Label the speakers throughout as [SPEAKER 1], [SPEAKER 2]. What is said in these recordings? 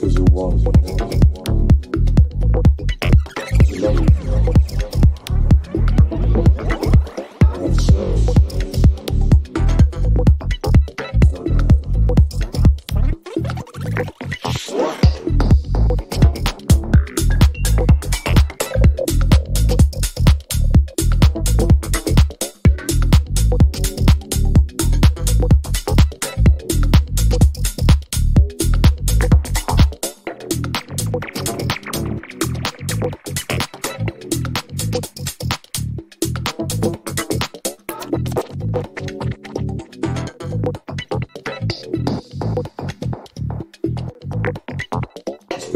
[SPEAKER 1] Cause it was. As it was.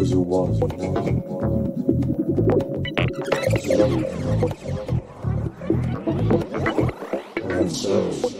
[SPEAKER 1] Cause you was, you was.
[SPEAKER 2] And so.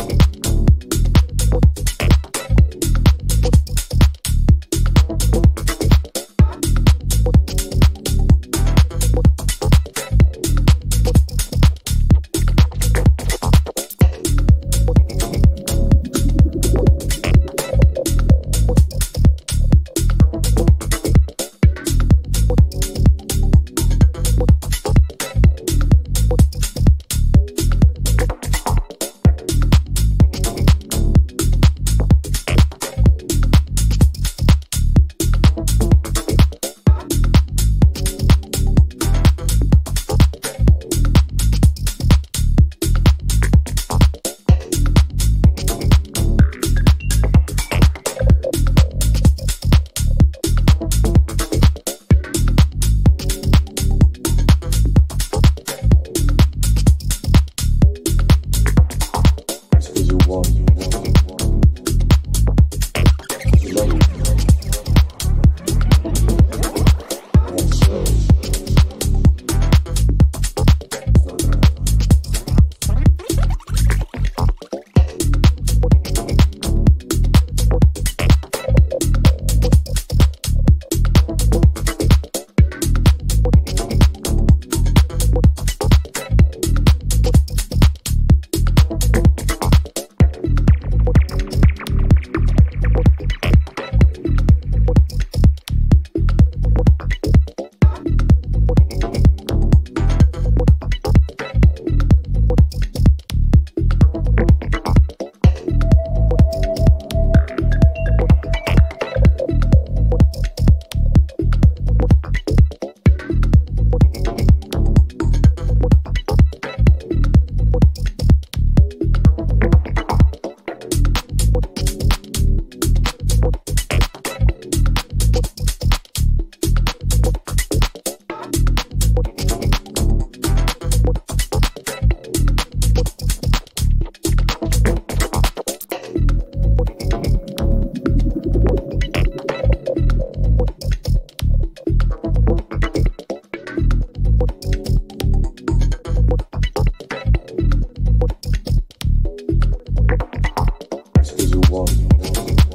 [SPEAKER 2] you want. one.